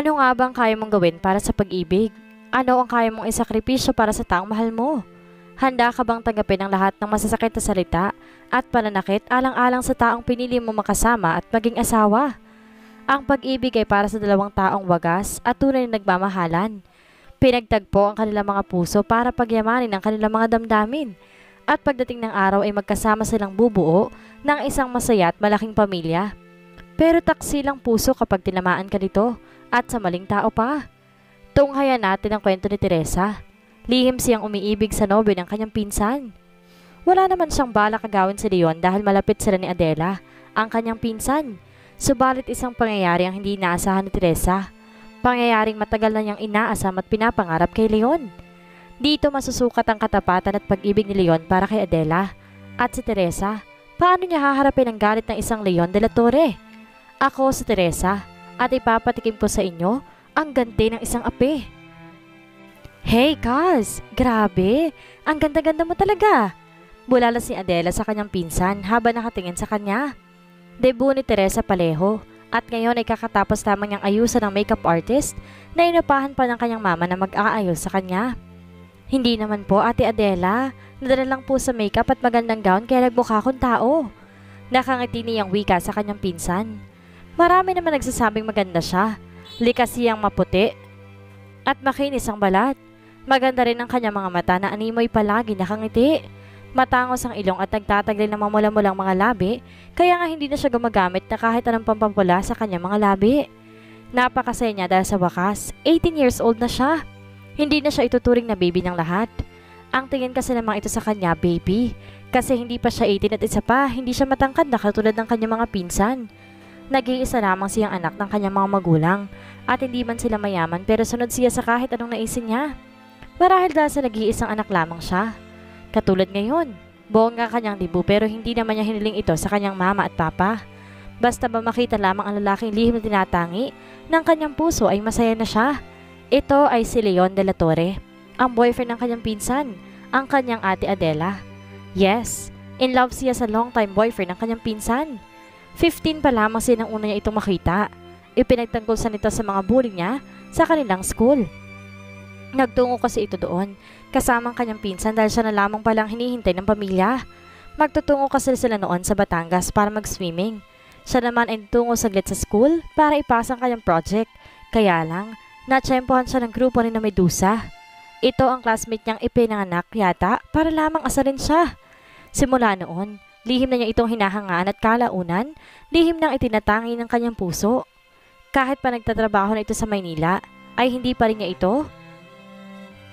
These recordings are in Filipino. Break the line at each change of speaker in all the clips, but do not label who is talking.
Ano nga bang kaya mong gawin para sa pag-ibig? Ano ang kaya mong isakripisyo para sa taong mahal mo? Handa ka bang tanggapin ang lahat ng masasakit na salita at pananakit alang-alang sa taong pinili mo makasama at maging asawa? Ang pag-ibig ay para sa dalawang taong wagas at tunay na nagmamahalan. Pinagtagpo ang kanilang mga puso para pagyamanin ang kanilang mga damdamin. At pagdating ng araw ay magkasama silang bubuo ng isang masaya at malaking pamilya. Pero taksi lang puso kapag tinamaan ka nito at sa maling tao pa. Tunghayan natin ang kwento ni Teresa. Lihim siyang umiibig sa nobyo ng kanyang pinsan. Wala naman siyang balak agawin si Leon dahil malapit sila ni Adela, ang kanyang pinsan. Subalit isang pangyayari ang hindi inaasahan ni Teresa. Pangyayaring matagal na niyang inaasam at pinapangarap kay Leon. Dito masusukat ang katapatan at pag-ibig ni Leon para kay Adela. At si Teresa, paano niya haharapin ang galit ng isang Leon de la Torre? Ako si Teresa at ipapatikim ko sa inyo ang ganti ng isang ape. Hey, Kaz! Grabe! Ang ganda-ganda mo talaga! Bulala si Adela sa kanyang pinsan habang nakatingin sa kanya. Debut ni Teresa Paleho at ngayon ay kakatapos lamang niyang ayusan ng makeup artist na inupahan pa ng kanyang mama na mag-aayos sa kanya. Hindi naman po, Ate Adela. Nadala lang po sa makeup at magandang gown kaya nagmukha akong tao. Nakangiti niyang wika sa kanyang pinsan. Marami naman nagsasabing maganda siya. Likas siyang maputi at makinis ang balat. Maganda rin ang kanyang mga mata na animoy palagi nakangiti. Matangos ang ilong at nagtataglay ng mamula-mulang mga labi, kaya nga hindi na siya gumagamit na kahit anong pampapula sa kanyang mga labi. Napakasaya niya dahil sa wakas, 18 years old na siya. Hindi na siya ituturing na baby ng lahat. Ang tingin kasi namang ito sa kanya, baby. Kasi hindi pa siya 18 at isa pa, hindi siya matangkad na katulad ng kanyang mga pinsan. Nag-iisa lamang siyang anak ng kanyang mga magulang at hindi man sila mayaman pero sunod siya sa kahit anong naisin niya. Marahil dahil sa nag-iisang anak lamang siya. Katulad ngayon, buong nga kanyang dibu pero hindi naman niya hiniling ito sa kanyang mama at papa. Basta ba makita lamang ang lalaking lihim na tinatangi ng kanyang puso ay masaya na siya. Ito ay si Leon de la Torre, ang boyfriend ng kanyang pinsan, ang kanyang ate Adela. Yes, in love siya sa long-time boyfriend ng kanyang pinsan. 15 pa lamang siya nang una niya itong makita. Ipinagtanggol sa nito sa mga bully niya sa kanilang school. Nagtungo kasi ito doon, kasama ang kanyang pinsan dahil siya na lamang palang hinihintay ng pamilya. Magtutungo kasi sila noon sa Batangas para mag-swimming. Siya naman ay tungo saglit sa school para ipasa ang kanyang project. Kaya lang, Natsyempohan siya ng grupo ni na Medusa. Ito ang classmate niyang ipinanganak yata para lamang asalin siya. Simula noon, lihim na niya itong hinahangaan at kalaunan, lihim nang itinatangi ng kanyang puso. Kahit pa nagtatrabaho na ito sa Maynila, ay hindi pa rin niya ito.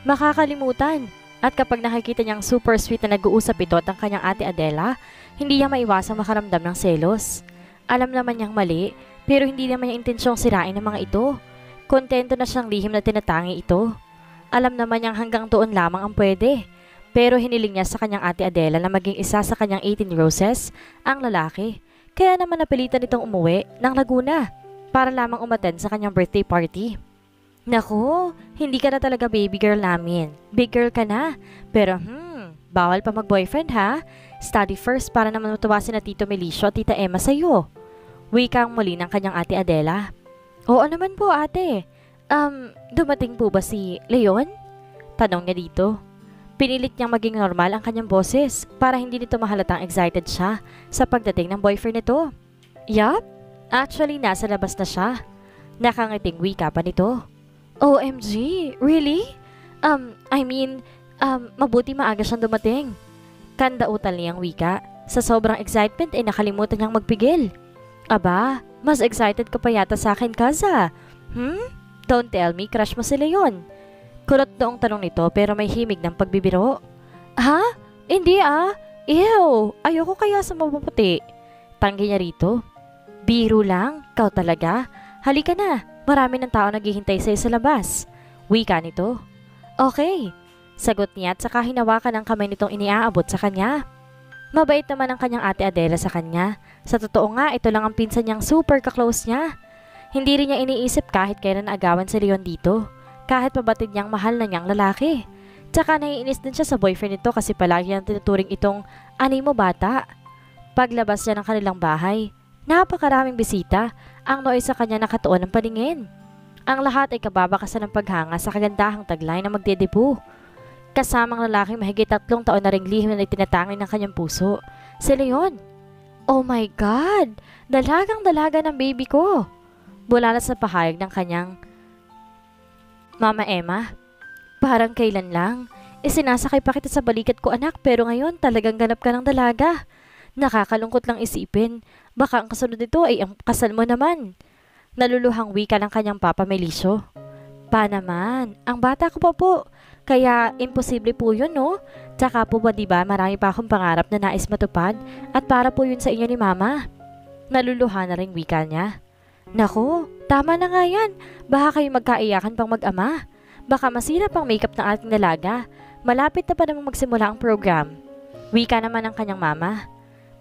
Makakalimutan. At kapag nakikita niyang super sweet na nag-uusap ito at ang kanyang ate Adela, hindi niya maiwasang makaramdam ng selos. Alam naman niyang mali, pero hindi naman niya intensyong sirain ng mga ito. Kontento na siyang lihim na tinatangi ito. Alam naman niyang hanggang doon lamang ang pwede. Pero hiniling niya sa kanyang ate Adela na maging isa sa kanyang 18 roses, ang lalaki. Kaya naman napilitan itong umuwi ng Laguna para lamang umaten sa kanyang birthday party. Naku, hindi ka na talaga baby girl namin. Big girl ka na. Pero hmm, bawal pa mag-boyfriend ha. Study first para naman matuwasin na Tito Melicio at Tita Emma sa'yo. Wika ang muli ng kanyang ate Adela. Oo naman po ate. Um, dumating po ba si Leon? Tanong niya dito. Pinilit niyang maging normal ang kanyang boses para hindi nito mahalatang excited siya sa pagdating ng boyfriend nito. Yup, actually nasa labas na siya. Nakangiting wika pa nito. OMG, really? Um, I mean, um, mabuti maaga siyang dumating. Kandautal niyang wika. Sa sobrang excitement ay nakalimutan niyang magpigil. Aba, mas excited ka pa yata sa akin, Kaza. Hmm? Don't tell me, crush mo si Leon. Kulot noong tanong nito pero may himig ng pagbibiro. Ha? Hindi ah. Ew, ayoko kaya sa mapuputi. Tanggi niya rito. Biro lang, kau talaga. Halika na, marami ng tao naghihintay sa'yo sa labas. Wika nito. Okay. Sagot niya at saka hinawakan ang kamay nitong iniaabot sa kanya. Mabait naman ang kanyang ate Adela sa kanya. Sa totoo nga, ito lang ang pinsan niyang super ka-close niya. Hindi rin niya iniisip kahit kailan naagawan si Leon dito. Kahit pabatid niyang mahal na niyang lalaki. Tsaka naiinis din siya sa boyfriend nito kasi palagi niyang tinuturing itong animo bata. Paglabas niya ng kanilang bahay, napakaraming bisita ang noy sa kanya nakatuon ng paningin. Ang lahat ay kababakasan ng paghanga sa kagandahang taglay na magdedebu. Kasamang lalaki mahigit tatlong taon na ring lihim na itinatangay ng kanyang puso. Si Leon. Oh my God! Dalagang dalaga ng baby ko. Bulalas sa pahayag ng kanyang Mama Emma. Parang kailan lang. Isinasakay pa kita sa balikat ko anak pero ngayon talagang ganap ka ng dalaga. Nakakalungkot lang isipin. Baka ang kasunod nito ay ang kasal mo naman. Naluluhang wika ng kanyang papa Melisio. Pa naman, ang bata ko pa po. Kaya imposible po yun no? Tsaka po ba diba marami pa akong pangarap na nais matupad at para po yun sa inyo ni mama. Naluluha na rin wika niya. Nako, tama na nga yan. Baka kayo magkaiyakan pang mag-ama. Baka masira pang makeup ng ating dalaga. Malapit na pa namang magsimula ang program. Wika naman ng kanyang mama.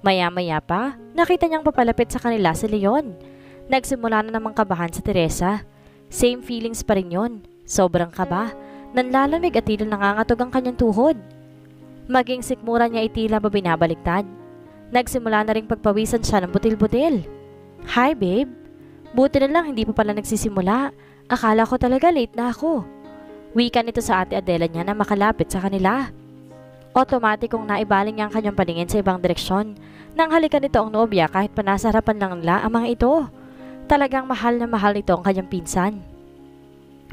Maya-maya pa, nakita niyang papalapit sa kanila si Leon. Nagsimula na namang kabahan sa Teresa. Same feelings pa rin yun. Sobrang kaba. Nanlalamig at tila nangangatog ang kanyang tuhod. Maging sikmura niya ay tila ba binabaliktad. Nagsimula na rin pagpawisan siya ng butil-butil. Hi babe. Buti na lang hindi pa pala nagsisimula. Akala ko talaga late na ako. Wika nito sa ate Adela niya na makalapit sa kanila. Otomatikong naibaling niya ang kanyang paningin sa ibang direksyon nang halikan nito ang nobya kahit pa nasa harapan lang nila ang mga ito. Talagang mahal na mahal ito ang kanyang pinsan.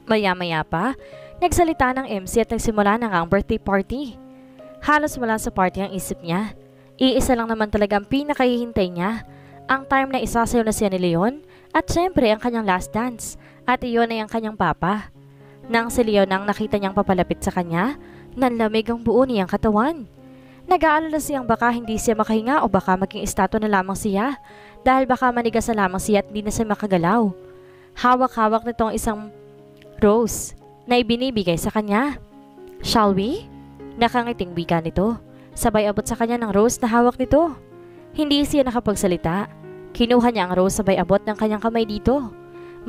Maya-maya pa, nagsalita ng MC at nagsimula na nga ang birthday party. Halos wala sa party ang isip niya. Iisa lang naman talaga ang pinakahihintay niya. Ang time na isasayaw na siya ni Leon at syempre ang kanyang last dance at iyon ay ang kanyang papa. Nang si Leon ang nakita niyang papalapit sa kanya, nanlamig ang buo niyang katawan. Nag-aalala siyang baka hindi siya makahinga o baka maging estatwa na lamang siya dahil baka manigas na lamang siya at hindi na siya makagalaw. Hawak-hawak nito ang isang rose na ibinibigay sa kanya. Shall we? Nakangiting wika nito. Sabay abot sa kanya ng rose na hawak nito. Hindi siya nakapagsalita. Kinuha niya ang rose sabay abot ng kanyang kamay dito.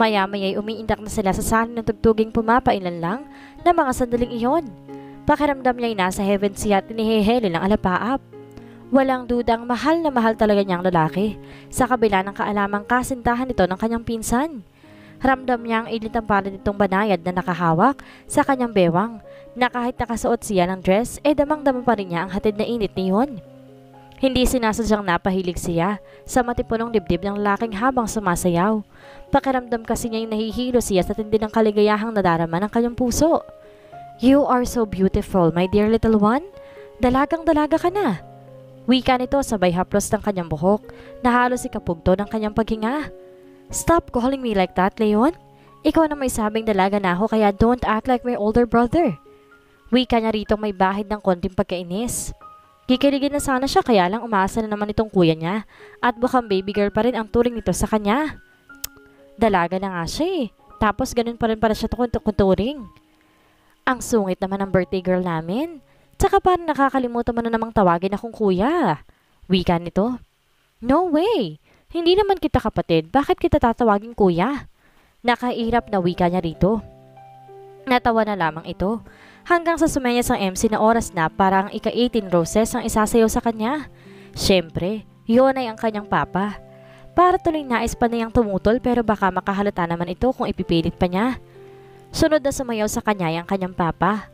Maya-maya'y umiindak na sila sa salin ng tugtuging pumapailan lang na mga sandaling iyon. Pakiramdam niya'y nasa heaven siya at inihiheli ng alapaap. Walang dudang mahal na mahal talaga niyang lalaki sa kabila ng kaalamang kasintahan nito ng kanyang pinsan. Ramdam niya ang palad nitong banayad na nakahawak sa kanyang bewang na kahit nakasuot siya ng dress, eh damang-dama pa rin niya ang hatid na init niyon. Hindi sinasadyang napahilig siya sa matipunong dibdib ng lalaking habang sumasayaw. Pakiramdam kasi niya yung nahihilo siya sa tindi ng kaligayahang nadarama ng kanyang puso. You are so beautiful, my dear little one. Dalagang dalaga ka na. Wika nito sabay haplos ng kanyang buhok na halos ikapugto ng kanyang paghinga. Stop calling me like that, Leon. Ikaw na may sabing dalaga na ako kaya don't act like my older brother. Wika niya rito may bahid ng konting pagkainis. Kikiligin na sana siya kaya lang umasa na naman itong kuya niya at bukang baby girl pa rin ang turing nito sa kanya. Dalaga na nga siya eh. Tapos ganun pa rin para siya turing. Ang sungit naman ng birthday girl namin. Tsaka parang nakakalimutan mo na namang tawagin akong kuya. Wika nito. No way! Hindi naman kita kapatid. Bakit kita tatawagin kuya? Nakairap na wika niya rito. Natawa na lamang ito. Hanggang sa sumenyas ang MC na oras na para ang ika-18 roses ang isasayaw sa kanya. Siyempre, yun ay ang kanyang papa. Para tuloy nais pa niyang tumutol pero baka makahalata naman ito kung ipipilit pa niya. Sunod na sumayaw sa kanya ang kanyang papa.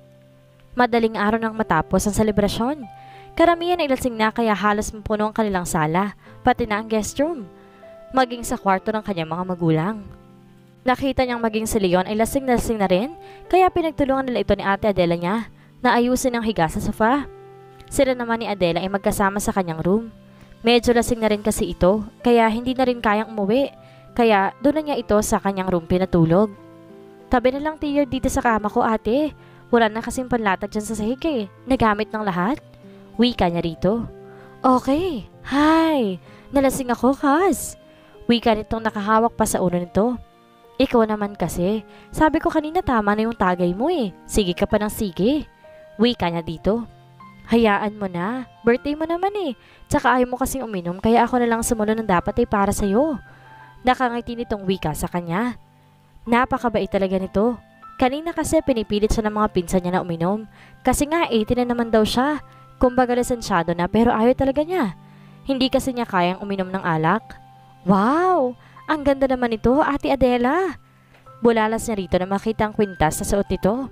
Madaling araw nang matapos ang selebrasyon. Karamihan ay lasing na kaya halos mapuno ang kanilang sala, pati na ang guest room. Maging sa kwarto ng kanyang mga magulang. Nakita niyang maging si Leon ay lasing na lasing na rin, kaya pinagtulungan nila ito ni ate Adela niya na ayusin ang higa sa sofa. Sila naman ni Adela ay magkasama sa kanyang room. Medyo lasing na rin kasi ito, kaya hindi na rin kayang umuwi. Kaya doon na niya ito sa kanyang room pinatulog. Tabi na lang tiyo dito sa kama ko ate. Wala na kasing panlatag dyan sa sahig eh. Nagamit ng lahat. Wika niya rito. Okay. Hi. Nalasing ako, Kaz. Wika nitong nakahawak pa sa ulo nito. Ikaw naman kasi. Sabi ko kanina tama na yung tagay mo eh. Sige ka pa ng sige. Wika niya dito. Hayaan mo na. Birthday mo naman eh. Tsaka ayaw mo kasing uminom kaya ako na lang sumunod ng dapat ay para sa'yo. Nakangiti nitong wika sa kanya. Napakabait talaga nito. Kanina kasi pinipilit siya ng mga pinsan niya na uminom. Kasi nga 18 na naman daw siya. Kumbaga lisensyado na pero ayaw talaga niya. Hindi kasi niya kayang uminom ng alak. Wow! Ang ganda naman ito, Ate Adela. Bulalas niya rito na makita ang kwintas sa suot nito.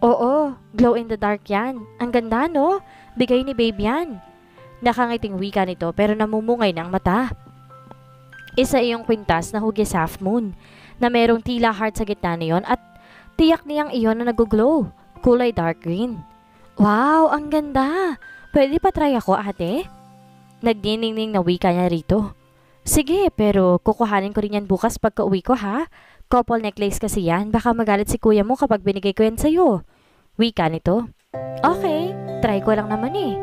Oo, glow in the dark yan. Ang ganda no? Bigay ni babe yan. Nakangiting wika nito pero namumungay ng mata. Isa iyong kwintas na hugis half moon na merong tila heart sa gitna niyon at tiyak niyang iyon na nag-glow. Kulay dark green. Wow, ang ganda! Pwede pa try ako ate? Nagniningning na wika niya rito. Sige, pero kukuhanin ko rin yan bukas pagka uwi ko ha. Couple necklace kasi yan. Baka magalit si kuya mo kapag binigay ko yan sa'yo. Wika nito. Okay, try ko lang naman eh.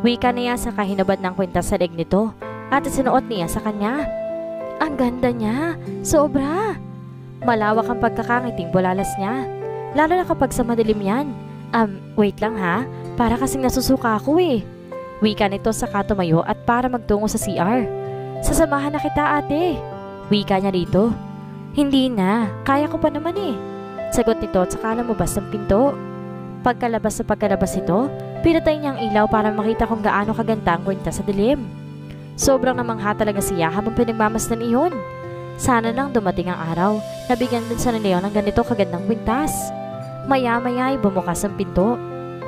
Wika niya sa kahinabad ng kwenta sa leg nito at sinuot niya sa kanya. Ang ganda niya. Sobra. Malawak ang pagkakangiting bulalas niya. Lalo na kapag sa madilim yan. Um, wait lang ha. Para kasing nasusuka ako eh. Wika nito sa katumayo at para magtungo sa CR. Sasamahan na kita ate. Wika niya rito. Hindi na, kaya ko pa naman eh. Sagot nito at saka lumabas ng pinto. Pagkalabas sa pagkalabas ito, pinatay niya ang ilaw para makita kung gaano kaganda ang kwenta sa dilim. Sobrang namangha talaga siya habang pinagmamasdan iyon. Sana lang dumating ang araw na bigyan din sa Leon ng ganito kagandang kwintas. Maya-maya ay bumukas ang pinto.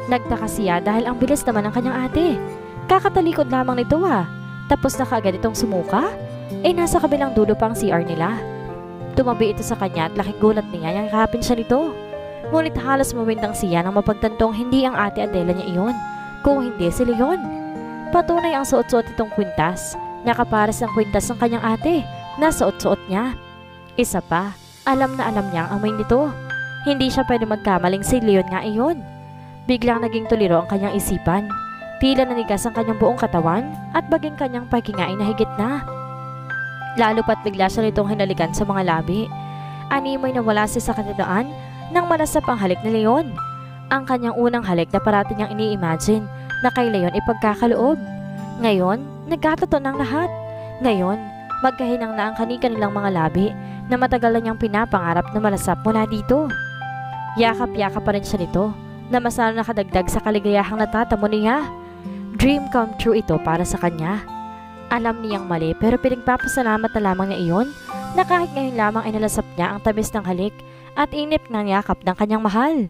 Nagtaka siya dahil ang bilis naman ng kanyang ate. Kakatalikod lamang nito ah. Tapos na kaagad itong sumuka? Eh nasa kabilang dulo pa ang CR nila. Tumabi ito sa kanya at laking gulat niya yung kapin siya nito. Ngunit halos mawindang siya nang mapagtantong hindi ang ate Adela niya iyon, kung hindi si Leon. Patunay ang suot-suot itong kwintas, nakapares ang kwintas ng kanyang ate, na suot-suot niya. Isa pa, alam na alam niya ang amoy nito. Hindi siya pwede magkamaling si Leon nga iyon. Biglang naging tuliro ang kanyang isipan. Tila nanigas ang kanyang buong katawan at baging kanyang pagkingain na higit na. Lalo pat bigla siya nitong hinalikan sa mga labi. Animoy na wala siya sa kanidaan nang malasap ang halik ni Leon. Ang kanyang unang halik na parati niyang ini-imagine na kay Leon ipagkakaloob. Ngayon, nagkatotoo ng lahat. Ngayon, magkahinang na ang kanika nilang mga labi na matagal na niyang pinapangarap na malasap mula dito. Yakap-yakap pa rin siya nito na mas nakadagdag sa kaligayahang natatamo niya. Dream come true ito para sa kanya. Alam niyang mali pero pinagpapasalamat na lamang niya iyon na kahit ngayon lamang ay nalasap niya ang tamis ng halik at inip ng yakap ng kanyang mahal.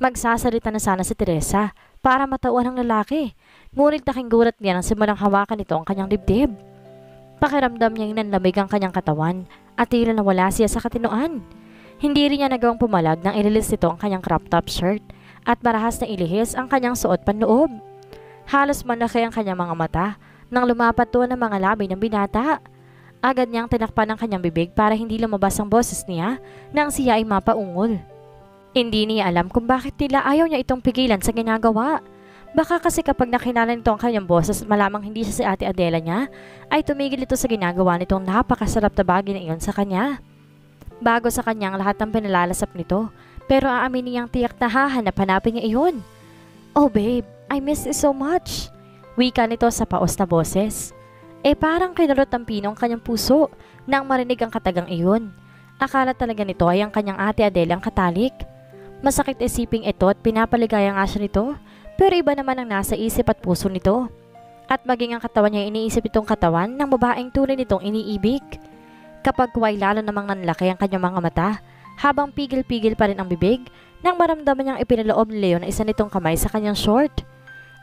Magsasalita na sana si Teresa para matauan ng lalaki, ngunit naking gulat niya nang simulang hawakan nito ang kanyang dibdib. Pakiramdam niya nanlamig ang kanyang katawan at tila nawala siya sa katinoan. Hindi rin niya nagawang pumalag nang ililis nito ang kanyang crop top shirt at marahas na ilihis ang kanyang suot panloob. Halos manlaki ang kanyang mga mata nang lumapat doon ang mga labi ng binata. Agad niyang tinakpan ang kanyang bibig para hindi lumabas ang boses niya nang siya ay mapaungol. Hindi niya alam kung bakit nila ayaw niya itong pigilan sa ginagawa. Baka kasi kapag nakilala nito ang kanyang boses malamang hindi siya si ate Adela niya, ay tumigil ito sa ginagawa nitong napakasarap na bagay na iyon sa kanya. Bago sa kanyang lahat ng pinalalasap nito, pero aamin niyang tiyak na hahanap-hanapin niya iyon. Oh babe, I miss you so much. Wika nito sa paos na boses. Eh parang kinulot ang pino ang kanyang puso nang marinig ang katagang iyon. Akala talaga nito ay ang kanyang ate Adele ang katalik. Masakit isiping ito at pinapaligaya nga siya nito, pero iba naman ang nasa isip at puso nito. At maging ang katawan niya iniisip itong katawan ng babaeng tunay nitong iniibig. Kapag kuway lalo namang nanlaki ang kanyang mga mata, habang pigil-pigil pa rin ang bibig, nang maramdaman niyang ipinaloob ni Leo na isa nitong kamay sa kanyang short.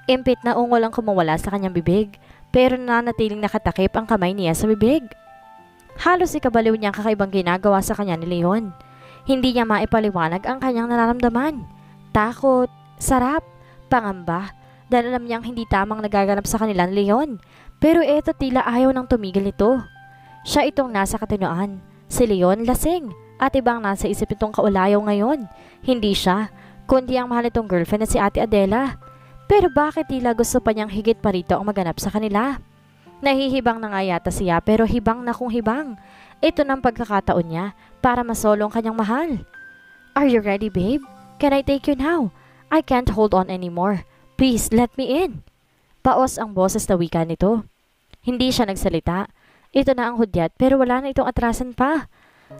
Impit na ungol ang kumawala sa kanyang bibig, pero nanatiling nakatakip ang kamay niya sa bibig. Halos ikabaliw niya ang kakaibang ginagawa sa kanya ni Leon. Hindi niya maipaliwanag ang kanyang nararamdaman. Takot, sarap, pangamba, dahil alam niyang hindi tamang nagaganap sa kanila ni Leon. Pero eto tila ayaw nang tumigil ito. Siya itong nasa katinuan. Si Leon lasing at ibang nasa isip itong kaulayaw ngayon. Hindi siya, kundi ang mahal itong girlfriend na si Ate Adela. Pero bakit tila gusto pa niyang higit pa rito ang maganap sa kanila? Nahihibang na nga yata siya pero hibang na kung hibang. Ito ng pagkakataon niya para masolong kanyang mahal. Are you ready babe? Can I take you now? I can't hold on anymore. Please let me in. Paos ang boses na wika nito. Hindi siya nagsalita. Ito na ang hudyat pero wala na itong atrasan pa.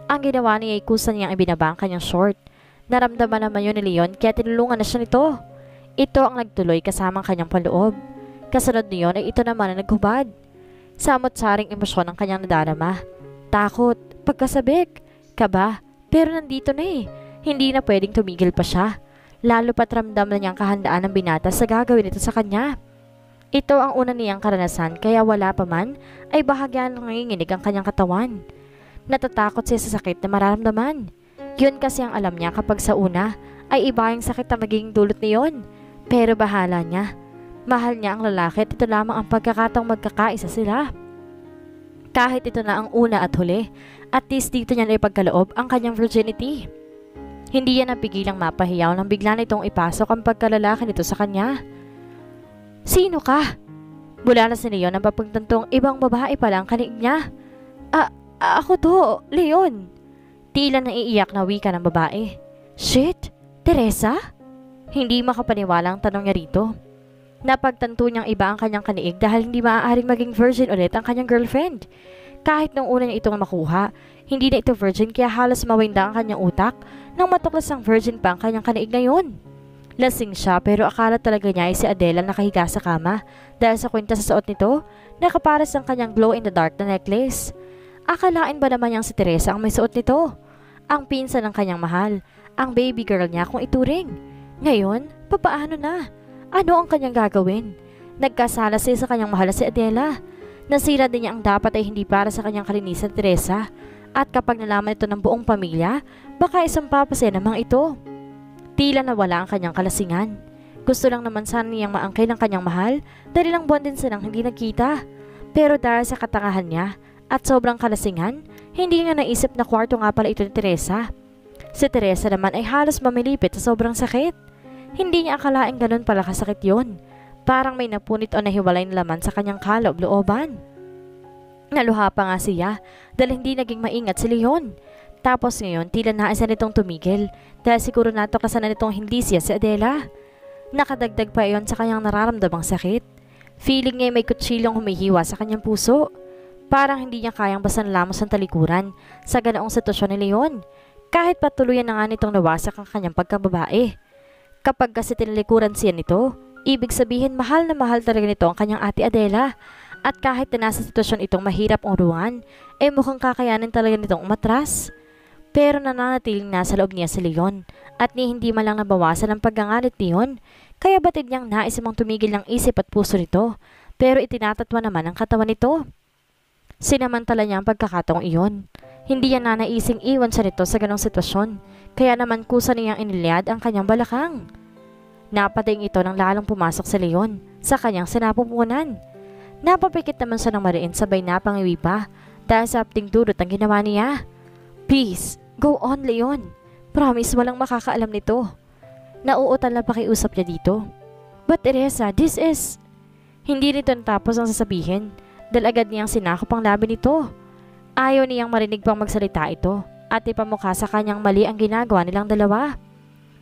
Ang ginawa niya ay kusa niyang ibinaba ang kanyang short. Naramdaman naman yun ni Leon kaya tinulungan na siya nito. Ito ang nagtuloy kasamang kanyang paloob. Kasunod niyon ay ito naman ang naghubad. Samot-saring emosyon ang kanyang nadarama. Takot, pagkasabik, kaba, Pero nandito na eh. Hindi na pwedeng tumigil pa siya. Lalo pat ramdam na niyang kahandaan ng binata sa gagawin ito sa kanya. Ito ang una niyang karanasan kaya wala pa man ay bahagyan ng nanginginig ang kanyang katawan. Natatakot siya sa sakit na mararamdaman. Yun kasi ang alam niya kapag sa una ay iba yung sakit na magiging dulot niyon. Pero bahala niya. Mahal niya ang lalaki at ito lamang ang pagkakataong magkakaisa sila. Kahit ito na ang una at huli, at least dito niya na ipagkaloob ang kanyang virginity. Hindi yan napigilang mapahiyaw nang bigla nitong ipasok ang pagkalalaki nito sa kanya. Sino ka? Mula na si Leon ang papagtantong ibang babae pa lang kanig niya. Ako to, Leon. Tila naiiyak na wika ng babae. Shit, Teresa? Hindi makapaniwala ang tanong niya rito. Napagtanto niyang iba ang kanyang kaniig dahil hindi maaaring maging virgin ulit ang kanyang girlfriend. Kahit nung una niya itong makuha, hindi na ito virgin kaya halos mawinda ang kanyang utak nang matuklas ang virgin pa ang kanyang kaniig ngayon. Lasing siya pero akala talaga niya ay si Adela nakahiga sa kama dahil sa kwenta sa suot nito, nakaparas ang kanyang glow-in-the-dark na necklace. Akalain ba naman niyang si Teresa ang may suot nito? Ang pinsan ng kanyang mahal, ang baby girl niya kung ituring. Ngayon, papaano na? Ano ang kanyang gagawin? Nagkasala siya sa kanyang mahal si Adela. Nasira din niya ang dapat ay hindi para sa kanyang kalinisan Teresa. At kapag nalaman ito ng buong pamilya, baka isang papasya namang ito. Tila nawala ang kanyang kalasingan. Gusto lang naman sana niyang maangkin ang kanyang mahal dahil lang buwan din silang hindi nagkita. Pero dahil sa katangahan niya at sobrang kalasingan, hindi niya naisip na kwarto nga pala ito ni Teresa. Si Teresa naman ay halos mamilipit sa sobrang sakit. Hindi niya akalaing ganun pala kasakit yon. Parang may napunit o nahiwalay na laman sa kanyang kaloob-looban. Naluha pa nga siya dahil hindi naging maingat si Leon. Tapos ngayon, tila naisa nitong tumigil dahil siguro nato kasana nitong hindi siya si Adela. Nakadagdag pa iyon sa kanyang nararamdamang sakit. Feeling niya may kutsilong humihiwa sa kanyang puso. Parang hindi niya kayang basan lamos ang talikuran sa ganoong sitwasyon ni Leon. Kahit patuluyan na nga nitong nawasak ang kanyang pagkababae. Kapag kasi tinalikuran siya nito, ibig sabihin mahal na mahal talaga nito ang kanyang ate Adela. At kahit na nasa sitwasyon itong mahirap urungan, eh mukhang kakayanin talaga nitong umatras. Pero nananatiling nasa loob niya si Leon at ni hindi man lang nabawasan ang paggangalit niyon. Kaya batid niyang nais mong tumigil ng isip at puso nito pero itinatatwa naman ang katawan nito. Sinamantala niya ang pagkakataong iyon. Hindi niya nanaising iwan siya nito sa ganong sitwasyon kaya naman kusa niyang iniliad ang kanyang balakang. Napating ito nang lalong pumasok si Leon sa kanyang sinapupunan. Napapikit naman siya ng mariin sabay napangiwi pa dahil sa apting dulot ang ginawa niya. Please, go on Leon. Promise walang makakaalam nito. Nauutal na pakiusap niya dito. But Teresa, this is... Hindi nito natapos ang sasabihin dahil agad niyang sinakop ang labi nito. Ayaw niyang marinig pang magsalita ito at ipamukha sa kanyang mali ang ginagawa nilang dalawa.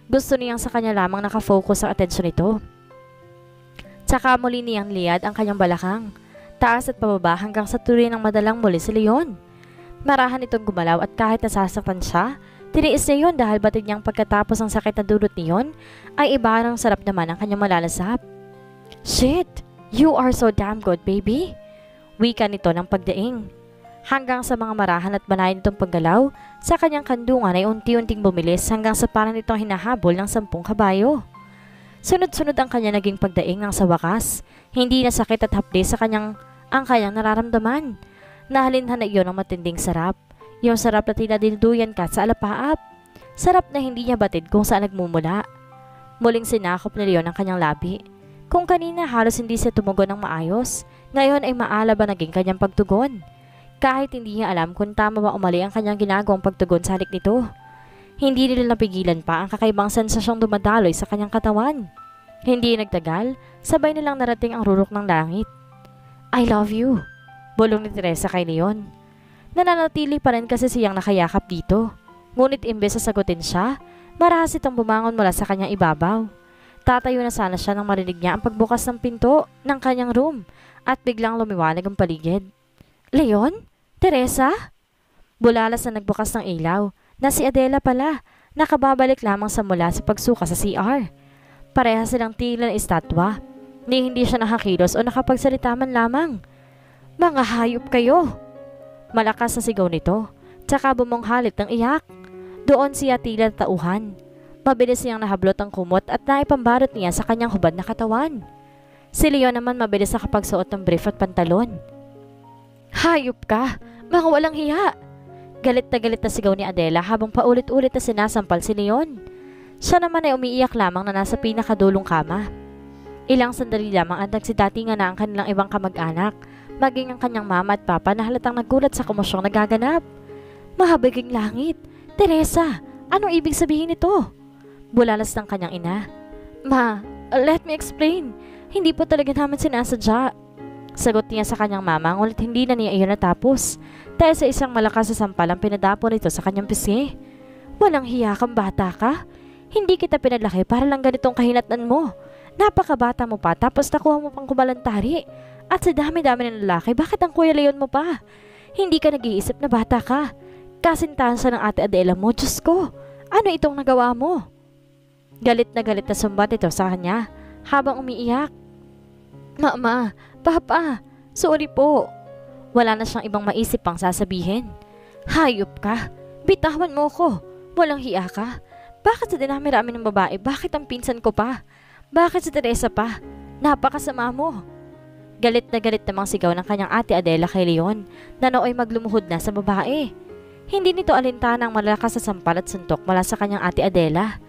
Gusto niyang sa kanya lamang nakafocus ang atensyon nito. Tsaka muli niyang liad ang kanyang balakang, taas at pababa hanggang sa tuloy ng madalang muli si Leon. Marahan itong gumalaw at kahit nasasaktan siya, tiniis niya yun dahil batid niyang pagkatapos ng sakit na dulot niyon ay iba ng sarap naman ang kanyang malalasap. Shit! You are so damn good, baby! Wika nito ng pagdaing. Hanggang sa mga marahan at banayan nitong paggalaw, sa kanyang kandungan ay unti-unting bumilis hanggang sa parang nitong hinahabol ng sampung kabayo. Sunod-sunod ang kanya naging pagdaing ng sa wakas, hindi na sakit at hapdi sa kanyang ang kanyang nararamdaman. Nahalinhan na iyon ng matinding sarap. Yung sarap na tinadilduyan ka sa alapaap. Sarap na hindi niya batid kung saan nagmumula. Muling sinakop ni Leon ang kanyang labi. Kung kanina halos hindi siya tumugon ng maayos, ngayon ay maala ba naging kanyang pagtugon. Kahit hindi niya alam kung tama ba umali ang kanyang ginagawang pagtugon sa halik nito. Hindi nila napigilan pa ang kakaibang sensasyong dumadaloy sa kanyang katawan. Hindi nagtagal, sabay nilang narating ang rurok ng langit. I love you. Bulong ni Teresa kay Leon. Nananatili pa rin kasi siyang nakayakap dito. Ngunit imbes sa sagutin siya, marahas itong bumangon mula sa kanyang ibabaw. Tatayo na sana siya nang marinig niya ang pagbukas ng pinto ng kanyang room at biglang lumiwanag ang paligid. Leon? Teresa? Bulalas na nagbukas ng ilaw na si Adela pala nakababalik lamang sa mula sa pagsuka sa CR. Pareha silang tila na estatwa ni hindi siya nakakilos o nakapagsalita man lamang. Mga hayop kayo! Malakas na sigaw nito, tsaka bumonghalit ng iyak. Doon siya tila tauhan. Mabilis niyang nahablot ang kumot at naipambarot niya sa kanyang hubad na katawan. Si Leon naman mabilis sa kapagsuot ng brief at pantalon. Hayop ka! Mga walang hiya! Galit na galit na sigaw ni Adela habang paulit-ulit na sinasampal si Leon. Siya naman ay umiiyak lamang na nasa pinakadulong kama. Ilang sandali lamang at nagsidatingan na ang kanilang ibang kamag-anak, maging ang kanyang mama at papa na halatang nagulat sa komosyong nagaganap. Mahabaging langit! Teresa, anong ibig sabihin nito? Bulalas ng kanyang ina. Ma, let me explain. Hindi po talaga namin sinasadya. Sagot niya sa kanyang mama ngunit hindi na niya iyon natapos dahil sa isang malakas sa sampal ang pinadapo nito sa kanyang pisngi. Walang hiya kang bata ka. Hindi kita pinalaki para lang ganitong kahinatnan mo. Napakabata mo pa tapos nakuha mo pang kumalantari. At sa dami-dami ng lalaki, bakit ang kuya Leon mo pa? Hindi ka nag-iisip na bata ka. Kasintahan siya ng ate Adela mo, Diyos ko. Ano itong nagawa mo? Galit na galit na sumbat ito sa kanya habang umiiyak. Mama, Papa, sorry po. Wala na siyang ibang maisip pang sasabihin. Hayop ka. Bitawan mo ko. Walang hiya ka. Bakit sa dinami-rami ng babae? Bakit ang pinsan ko pa? Bakit si Teresa pa? Napakasama mo. Galit na galit namang sigaw ng kanyang ate Adela kay Leon na nooy maglumuhod na sa babae. Hindi nito alintana ang malakas sa sampal at suntok mula sa kanyang ate Adela.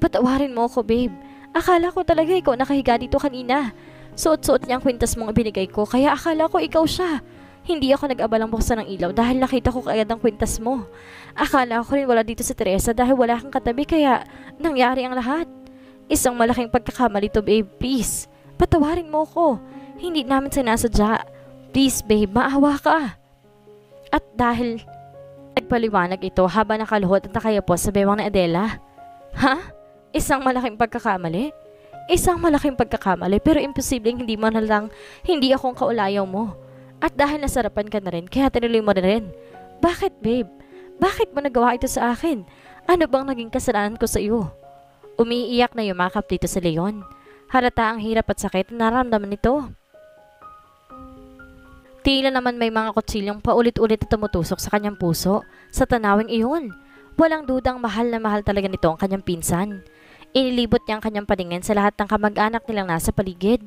Patawarin mo ako, babe. Akala ko talaga ikaw nakahiga dito kanina. Suot-suot niya ang kwintas mong ibinigay ko kaya akala ko ikaw siya. Hindi ako nag-abalang buksan ng ilaw dahil nakita ko kaagad ang kwintas mo. Akala ko rin wala dito si Teresa dahil wala kang katabi kaya nangyari ang lahat. Isang malaking pagkakamali to babe, please. Patawarin mo ko. Hindi namin sinasadya. Please babe, maawa ka. At dahil nagpaliwanag ito habang nakaluhod at nakayapos sa bewang ni Adela. Ha? Isang malaking pagkakamali? Isang malaking pagkakamali pero imposibleng hindi mo na lang hindi ako ang kaulayaw mo. At dahil nasarapan ka na rin, kaya tinuloy mo na rin. Bakit babe? Bakit mo nagawa ito sa akin? Ano bang naging kasalanan ko sa iyo? Umiiyak na yumakap dito sa Leon. Harata ang hirap at sakit na naramdaman nito. Tila naman may mga kutsilyong paulit-ulit na tumutusok sa kanyang puso sa tanawing iyon. Walang dudang mahal na mahal talaga nito ang kanyang pinsan. Inilibot niya ang kanyang paningin sa lahat ng kamag-anak nilang nasa paligid.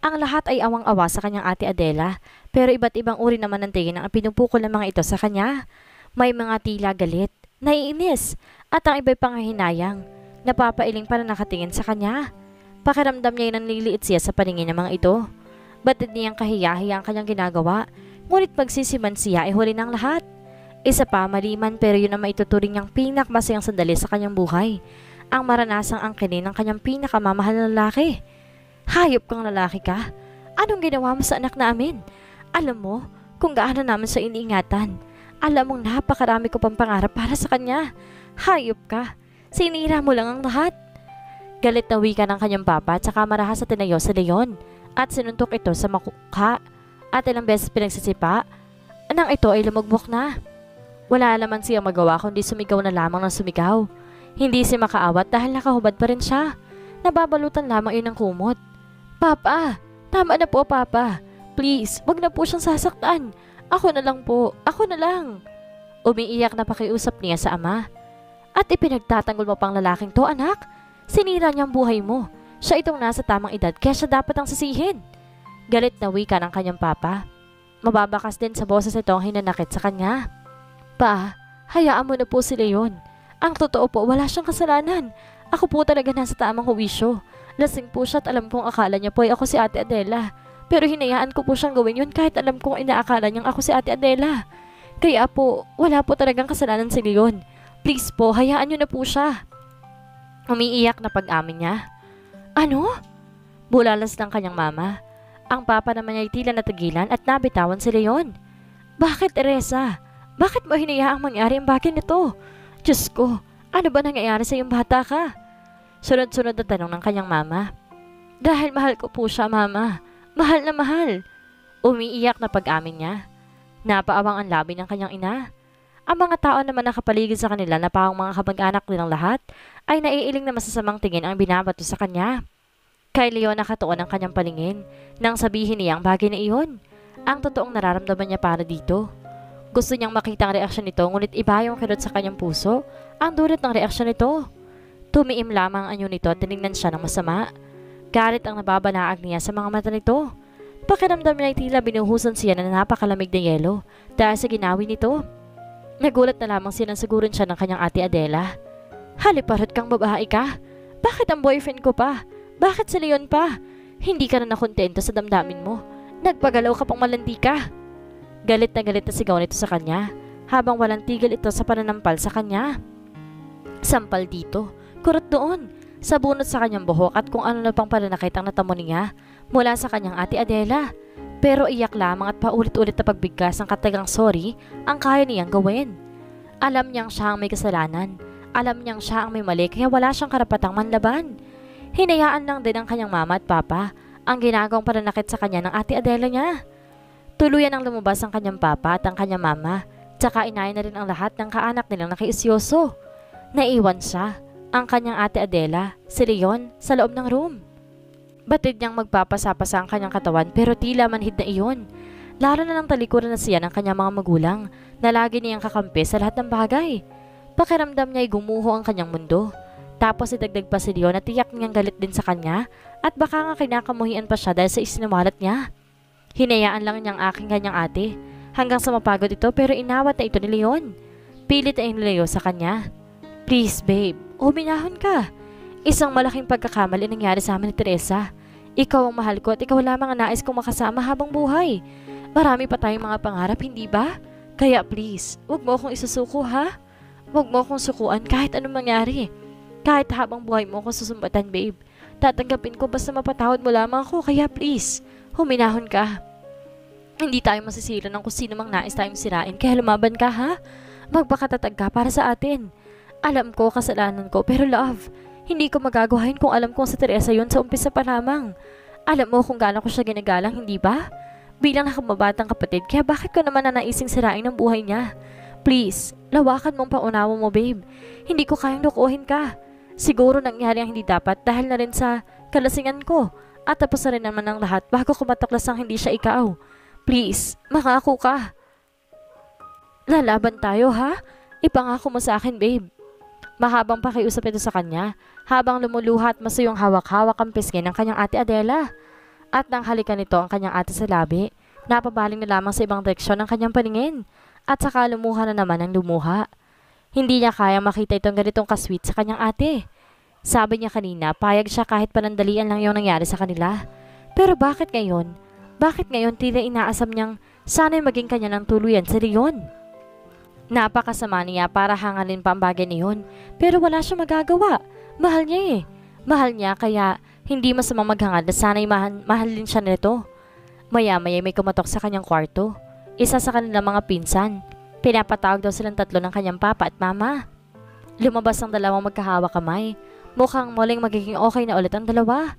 Ang lahat ay awang-awa sa kanyang ate Adela, pero iba't ibang uri naman ng tingin ang pinupukol ng mga ito sa kanya. May mga tila galit, naiinis, at ang iba'y pangahinayang. Napapailing para nakatingin sa kanya. Pakiramdam niya yung nililiit siya sa paningin ng mga ito. Batid niyang kahiyahiya ang kanyang ginagawa, ngunit pagsisiman siya ay huli ng lahat. Isa pa, maliman pero yun ang maituturing niyang pinakmasayang sandali sa kanyang buhay ang maranasang angkinin ng kanyang pinakamamahal na lalaki. Hayop kang lalaki ka. Anong ginawa mo sa anak namin? Alam mo kung gaano namin sa iniingatan. Alam mong napakarami ko pang pangarap para sa kanya. Hayop ka. Sinira mo lang ang lahat. Galit na wika ng kanyang papa at saka marahas sa tinayo sa leon at sinuntok ito sa makukha at ilang beses pinagsisipa nang ito ay lumugmok na. Wala naman siya magawa kundi sumigaw na lamang ng sumigaw. Hindi si makaawat dahil nakahubad pa rin siya. Nababalutan lamang yun ng kumot. Papa! Tama na po, Papa. Please, wag na po siyang sasaktan. Ako na lang po. Ako na lang. Umiiyak na pakiusap niya sa ama. At ipinagtatanggol mo pang lalaking to, anak. Sinira niya ang buhay mo. Siya itong nasa tamang edad kaya siya dapat ang sisihin. Galit na wika ng kanyang papa. Mababakas din sa boses itong hinanakit sa kanya. Pa, hayaan mo na po si Leon. Ang totoo po, wala siyang kasalanan. Ako po talaga nasa tamang huwisyo. Lasing po siya at alam kong akala niya po ay ako si Ate Adela. Pero hinayaan ko po siyang gawin yun kahit alam kong inaakala niyang ako si Ate Adela. Kaya po, wala po talagang kasalanan si Leon. Please po, hayaan niyo na po siya. Umiiyak na pag-amin niya. Ano? Bulalas ng kanyang mama. Ang papa naman ay tila natagilan at nabitawan si Leon. Bakit, Teresa? Bakit mo hinayaang mangyari ang bagay nito? Diyos ko, ano ba nangyayari sa iyong bata ka? Sunod-sunod na tanong ng kanyang mama. Dahil mahal ko po siya, mama. Mahal na mahal. Umiiyak na pag-amin niya. Napaawang ang labi ng kanyang ina. Ang mga tao naman nakapaligid sa kanila na parang mga kamag-anak nilang lahat ay naiiling na masasamang tingin ang binabato sa kanya. Kay Leon nakatuon ang kanyang palingin nang sabihin niya ang bagay na iyon. Ang totoong nararamdaman niya para dito. Gusto niyang makita ang reaksyon nito ngunit iba yung kirot sa kanyang puso Ang dulot ng reaksyon nito. Tumiim lamang ang anyo nito at tinignan siya ng masama. Galit ang nababanaag niya sa mga mata nito. Pakiramdam niya ay tila binuhusan siya ng napakalamig na yelo dahil sa ginawi nito. Nagulat na lamang sinasigurin siya ng kanyang ate Adela. Haliparot kang babae ka. Bakit ang boyfriend ko pa? Bakit si Leon pa? Hindi ka na nakontento sa damdamin mo. Nagpagalaw ka pang malandi ka. Galit na galit na sigaw nito sa kanya habang walang tigil ito sa pananampal sa kanya. Sampal dito, kurot doon, sa bunot sa kanyang buhok at kung ano na pang pananakit ang natamo niya mula sa kanyang ate Adela. Pero iyak lamang at paulit-ulit na pagbigkas ng katagang sorry ang kaya niyang gawin. Alam niyang siya ang may kasalanan. Alam niyang siya ang may mali kaya wala siyang karapatang manlaban. Hinayaan lang din ng kanyang mama at papa ang ginagawang pananakit sa kanya ng ate Adela niya. Tuluyan ang lumabas ang kanyang papa at ang kanyang mama, tsaka inay na rin ang lahat ng kaanak nilang nakiisyoso. Naiwan siya, ang kanyang ate Adela, si Leon, sa loob ng room. Batid niyang magpapasapasa ang kanyang katawan pero tila manhid na iyon. Lalo na ng talikuran na siya ng kanyang mga magulang na lagi niyang kakampi sa lahat ng bagay. Pakiramdam niya ay gumuho ang kanyang mundo. Tapos idagdag pa si Leon na tiyak niyang galit din sa kanya at baka nga kinakamuhian pa siya dahil sa isinawalat niya. Hinayaan lang niyang aking kanyang ate hanggang sa mapagod ito pero inawat na ito ni Leon. Pilit ay nilayo sa kanya. Please babe, uminahon ka. Isang malaking pagkakamali nangyari sa amin ni Teresa. Ikaw ang mahal ko at ikaw lamang ang nais kong makasama habang buhay. Marami pa tayong mga pangarap, hindi ba? Kaya please, wag mo akong isusuko ha? Wag mo akong sukuan kahit anong mangyari. Kahit habang buhay mo ako susumbatan, babe. Tatanggapin ko basta mapatawad mo lamang ako, kaya please, huminahon ka. Hindi tayo masisira ng kung sino mang nais tayong sirain, kaya lumaban ka ha? Magpakatatag ka para sa atin. Alam ko kasalanan ko, pero love, hindi ko magagawain kung alam kong sa Teresa yon sa umpisa pa lamang. Alam mo kung gaano ko siya ginagalang, hindi ba? Bilang nakamabatang kapatid, kaya bakit ko naman nanaising sirain ang buhay niya? Please, lawakan mong paunawa mo, babe. Hindi ko kayang lukuhin ka. Siguro nangyari ang hindi dapat dahil na rin sa kalasingan ko. At tapos na rin naman ang lahat bago ko mataklas ang hindi siya ikaw. Please, makako ka. Lalaban tayo ha? Ipangako mo sa akin, babe. Mahabang pakiusap ito sa kanya habang lumuluhat masayong hawak-hawak ang pisngi ng kanyang ate Adela. At nang halikan nito ang kanyang ate sa labi, napabaling na lamang sa ibang direksyon ng kanyang paningin at saka lumuha na naman ang lumuha. Hindi niya kaya makita itong ganitong kasweet sa kanyang ate. Sabi niya kanina, payag siya kahit panandalian lang yung nangyari sa kanila. Pero bakit ngayon? Bakit ngayon tila inaasam niyang sana'y maging kanya ng tuluyan sa Leon? Napakasama niya para hangalin pa ang bagay niyon. Pero wala siya magagawa. Mahal niya eh. Mahal niya kaya hindi masamang maghangad na sana'y mahal, mahalin siya nito. Maya-maya may kumatok sa kanyang kwarto. Isa sa kanilang mga pinsan. Pinapatawag daw silang tatlo ng kanyang papa at mama. Lumabas ang dalawang magkahawa kamay. Mukhang muling magiging okay na ulit ang dalawa.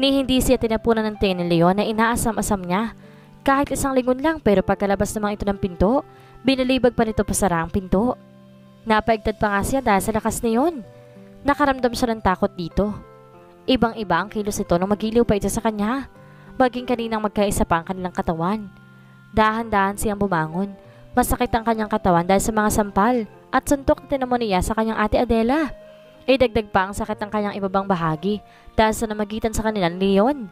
Ni hindi siya tinapunan ng tingin ni Leon na inaasam-asam niya. Kahit isang lingon lang pero pagkalabas naman ito ng pinto, binalibag pa nito pasara ang pinto. Napaigtad pa nga siya dahil sa lakas niyon. Nakaramdam siya ng takot dito. Ibang-iba ang kilos ito nung magiliw pa ito sa kanya. Maging kaninang magkaisa pa ang kanilang katawan. Dahan-dahan siyang bumangon. Masakit ang kanyang katawan dahil sa mga sampal at suntok na tinamoniya sa kanyang ate Adela. Idagdag pa ang sakit ng kanyang ibabang bahagi dahil sa namagitan sa kanilang leon.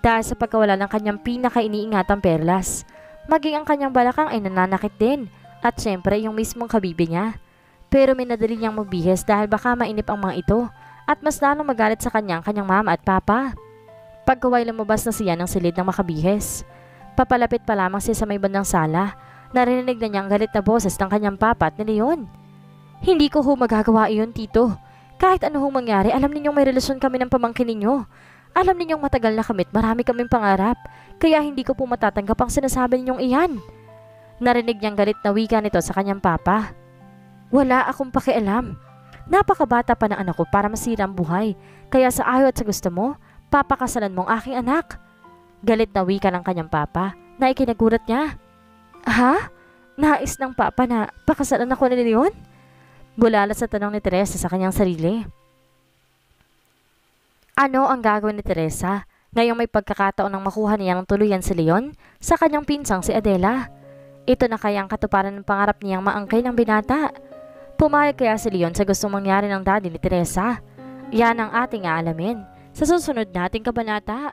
Dahil sa pagkawala ng kanyang pinaka-iniingatang perlas. Maging ang kanyang balakang ay nananakit din at syempre yung mismong kabibi niya. Pero minadali niyang magbihis dahil baka mainip ang mga ito at mas lalong magalit sa kanyang kanyang mama at papa. Pagkaway lumabas na siya ng silid ng makabihis. Papalapit pa lamang siya sa may bandang sala. Narinig na niyang galit na boses ng kanyang papa at ni Leon. Hindi ko ho magagawa iyon, tito. Kahit ano hong mangyari, alam ninyong may relasyon kami ng pamangkin ninyo. Alam ninyong matagal na kamit, marami kaming pangarap. Kaya hindi ko po matatanggap ang sinasabi ninyong iyan. Narinig niyang galit na wika nito sa kanyang papa. Wala akong pakialam. Napakabata pa ng anak ko para masira ang buhay. Kaya sa ayaw at sa gusto mo, papakasalan mong aking anak. Galit na wika ng kanyang papa na ikinagurat niya. Ha? Nais ng papa na pakasalan ako ni Leon? Bulala sa tanong ni Teresa sa kanyang sarili. Ano ang gagawin ni Teresa ngayong may pagkakataon ng makuha niya ng tuluyan si Leon sa kanyang pinsang si Adela? Ito na kaya ang katuparan ng pangarap niyang maangkay ng binata. Pumayag kaya si Leon sa gustong mangyari ng daddy ni Teresa? Yan ang ating aalamin sa susunod nating kabanata.